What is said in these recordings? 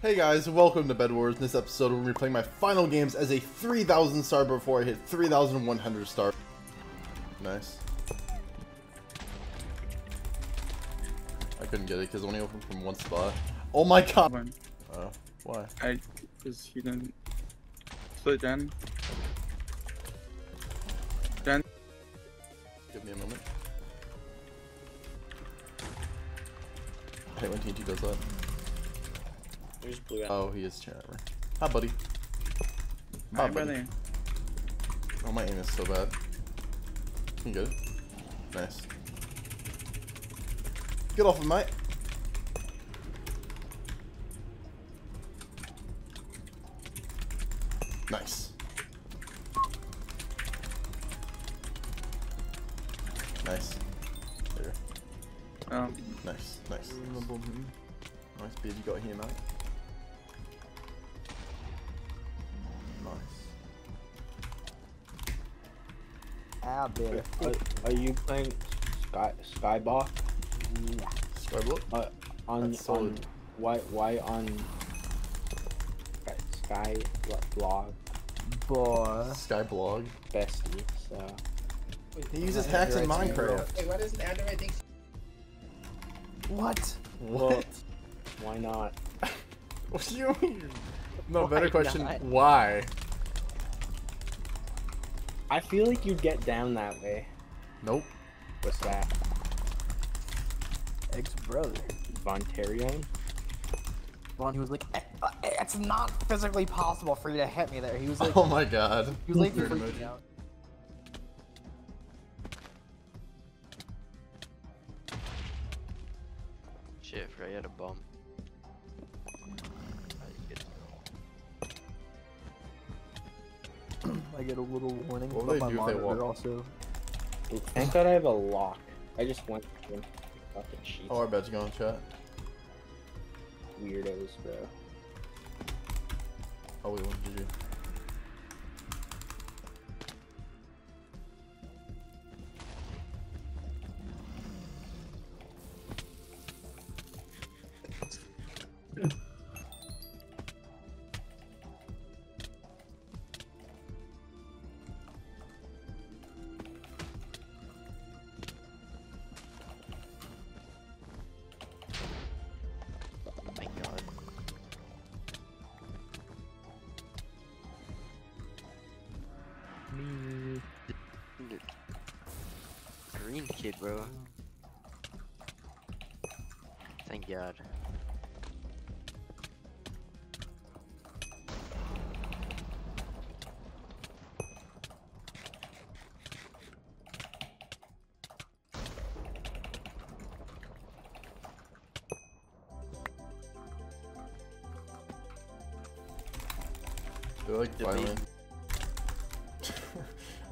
Hey guys, welcome to Bed Wars. In this episode, we're going to be playing my final games as a 3,000 star before I hit 3,100 star. Nice. I couldn't get it because only opened from one spot. Oh my god! Oh, why? I, because he didn't split gen. gen. Give me a moment. I hate when TNT does that. Where's blue at? Oh, he is Chandler. Hi, buddy. Hi, Hi, buddy. buddy. Oh, my aim is so bad. You good? Nice. Get off of mate. Nice. Nice. There. Um, Nice, nice. Nice beard you got here, mate. Baby. Are, are you playing Sky Skyblock? Skyblock? Uh, on That's on solid. why why on Sky Blog Boy. Skyblock. bestie? So He uses hacks in handwriting's Minecraft. Hey, why doesn't Android think What? What? why not? what do you mean? No, Why better question. not? Why? I feel like you'd get down that way. Nope. What's that? Ex brother. Vontarion? Vaughn, he was like, "Eh, uh, eh, it's not physically possible for you to hit me there. He was like, Oh my god. he was like Weird freaking emoji. out. Shit, I had a bomb. I get a little warning What about would my they do if they monitor walk- also. Thank God I have a lock. I just went and fucking sheets. Oh, I bet you go in chat. Weirdos, bro. Oh, wait, what did you? Oh Green kid, bro. Thank God. They're like Did.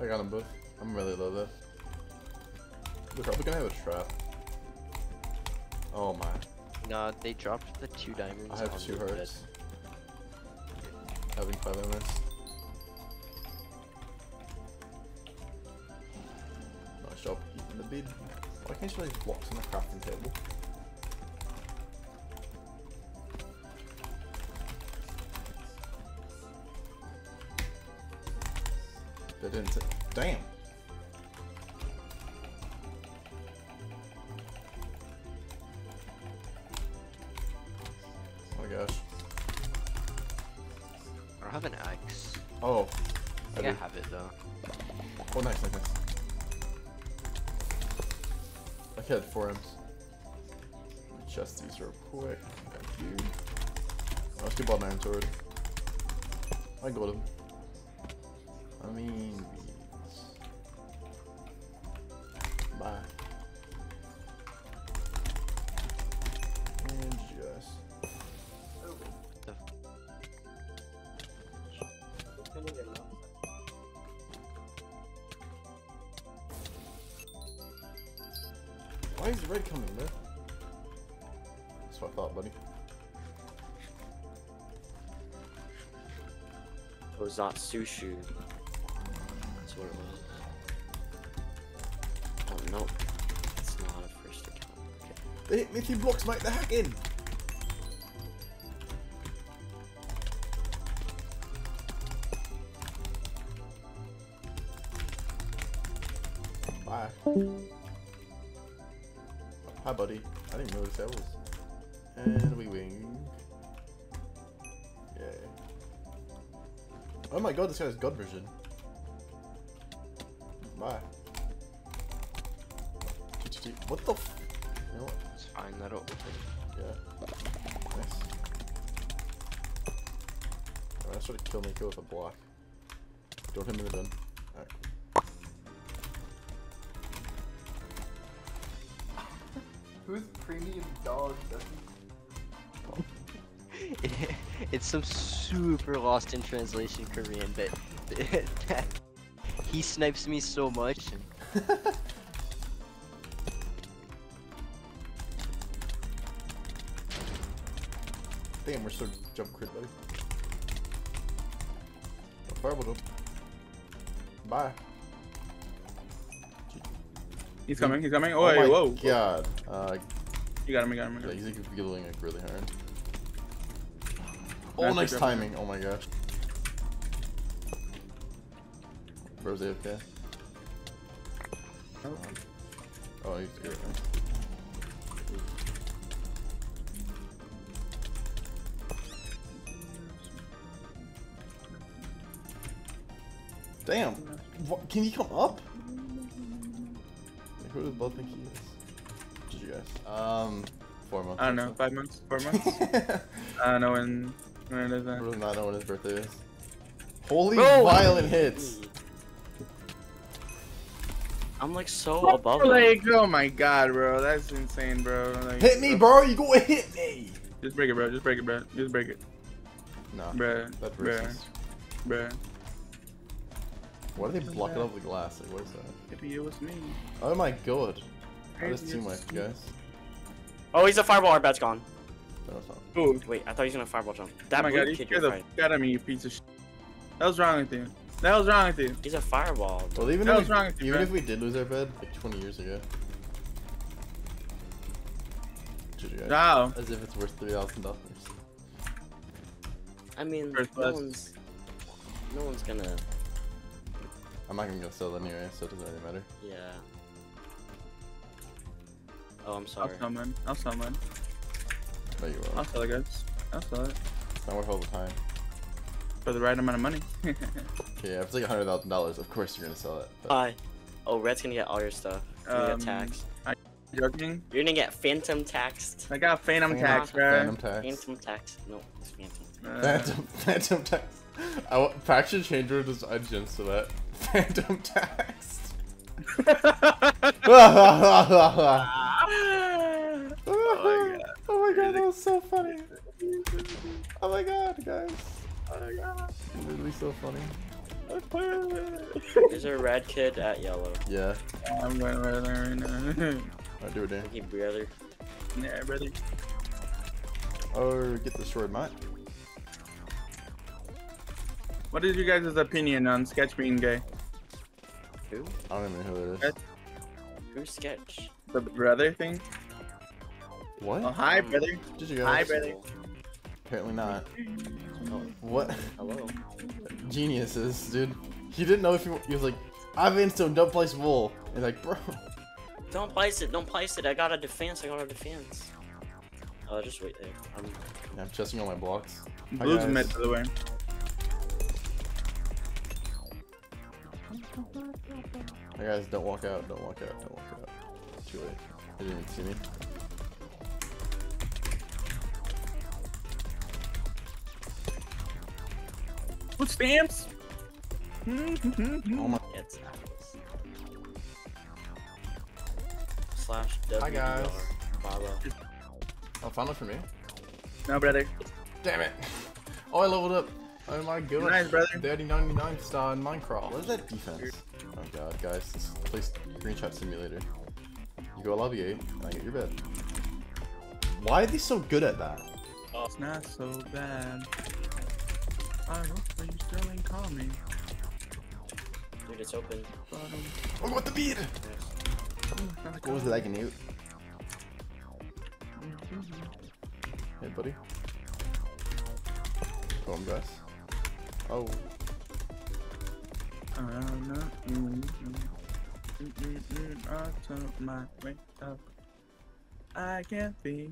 I got them both. I'm really low though. They're probably gonna have a trap. Oh my. Nah, they dropped the two diamonds. I have two hearts. Having five MS. Nice job keeping the bid. Why can't you leave blocks on the crafting table? They didn't. Damn. Gosh. I don't have an axe. Oh. I I think I have it though. Oh, nice, nice, nice. I had four M's. Adjust these real quick. Thank you. Oh, let's get ball nine sword. I got him. I mean, beans. Bye. Why is the red coming, bro? That's what I thought, buddy. Ozatsushu. That's what it was. Oh, no. It's not a first account. Okay. They hit me through blocks, mate. They're hacking. Bye. Hi, buddy. I didn't notice that was. And we wing. Yay. Oh my god, this guy has god vision. Bye. What the f- You know what? It's fine, that'll open. Yeah. Nice. Alright, I sort of kill Nico with a block. Don't hit me in the dun. Who's premium dog? it's some super lost in translation Korean, but he snipes me so much. And Damn, we're so jump crit, buddy. Fireball him. Bye. He's coming, he's coming. Oh Oh, my whoa. god. Uh, You got him, you got him. You yeah, got him. he's like giggling like really hard. Oh, Nice nice job. timing. Oh my gosh. Bro's AFK. Oh. Oh, he's good. Damn. What, can he come up? Like, who does Bud think he is? GG guys. Um, four months. I don't know, five months, four months. I don't know when, when it is I that. really not know when his birthday is. Holy Bro! violent hits! I'm like so above them. Like, oh my god, bro, that's insane, bro. Like, Hit me, bro! You go hit me! Just break it, bro. Just break it, bro. Just break it, Nah, bro. that's Bro, racist. bro. Why are they blocking it up with glass? Like, what is that? Maybe it was me. Oh my god. That is Maybe too it's much, guys. Oh, he's a fireball. Our bat's gone. No, it's not. Ooh. Wait, I thought he was gonna fireball jump. Oh That my blue god, you kid scared the fuck out of me, you piece of shit. That was wrong with you. That was wrong with you. He's a fireball. Well, even, That if was we, wrong with you, even if we did lose our bed, like 20 years ago. GG. Wow. As if it's worth $3,000. I mean, First no class. one's, no one's gonna. I'm not gonna sell it anyway, so it doesn't really matter. Yeah. Oh, I'm sorry. I'll sorry. sell mine. I'll sell mine. But you will. I'll sell it, guys. I'll sell it. It's not worth all the time. For the right amount of money. Okay, yeah, if it's like $100,000, of course you're gonna sell it. But Bye. Oh, Red's gonna get all your stuff. You're gonna Um, get taxed. Joking? You're gonna get phantom taxed. I got Phantom Phantom- tax, bro. Phantom tax. Phantom tax. No, it's phantom. Uh, Phantom, phantom tax. I want, Pack should change her design gens to that. Phantom text. oh my oh my god, that was so funny. Oh my god, guys. Oh my god. Literally so funny. There's a red kid at yellow. Yeah, I'm going right there right now. I do it, Dan. He brother. yeah, brother. Oh, get destroyed, sword, mate. What is your guys' opinion on Sketch being gay? Who? I don't even know who it is. That's- Who's sketch? The brother thing? What? Oh, hi, Um, brother. Did you Hi, brother. Apparently not. Oh, What? hello. Geniuses, dude. He didn't know if he, he was like, I have instone, don't place wool. He's like, bro. Don't place it. Don't place it. I got a defense. I got a defense. Oh, just wait there. I'm Yeah, I'm chesting all my blocks. Hi, Blues guys. mid, by the way. Hey guys, don't walk out, don't walk out, don't walk out. Too late. They didn't even see me. What stamps? Oh my It's Atlas. Slash W. Hi, guys. Baba. Oh, final for me? no, brother. Damn it! Oh, I leveled up! Oh my god. Nice, brother. Daddy 99 star in Minecraft. What is that defense? Oh god, guys, this place screenshot simulator. You go lobby 8, and I get your bed. Why are they so good at that? It's not so bad. I hope you still ain't call me. Dude, it's open. Bottom. Oh, what the beat? What was like an Hey, buddy. Come on, guys. Oh. I can't be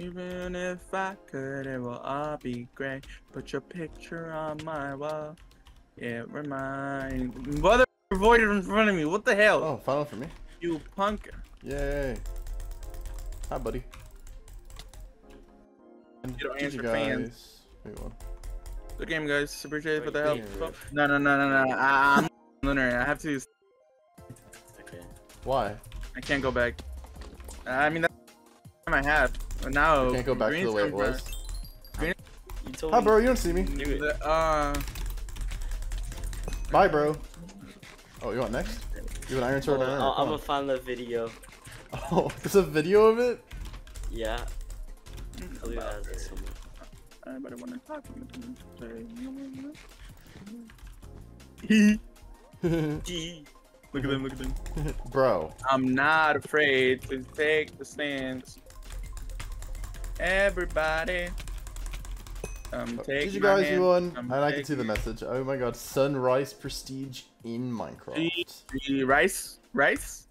even if I could, it will all be great. Put your picture on my wall. It reminds. Mother avoided in front of me. What the hell? Oh, final for me. You punk. Yay. Hi, buddy. And You don't answer fans. guys. Wait, what? Good game, guys. Appreciate it for the help. No, no, no, no, no. I- I'm Lunar. I have to. Okay. Why? I can't go back. I mean, that's the time I have. But now. You can't go back to the way it green's coming was. You told Hi, me. bro. You don't see me. Do it. Uh, Bye, bro. Oh, you want next? You have an iron sword Hold and iron. I'll- Come I'm gonna find the video. Oh, there's a video of it? Yeah. Khalil has it somewhere. Everybody wanna talk to me. Gee. Look at them, look at them. Bro. I'm not afraid to take the stance. Everybody. Um, take Did you guys hand. you won? And I can see the message. Oh my god, Sunrise Prestige in Minecraft. The rice, rice.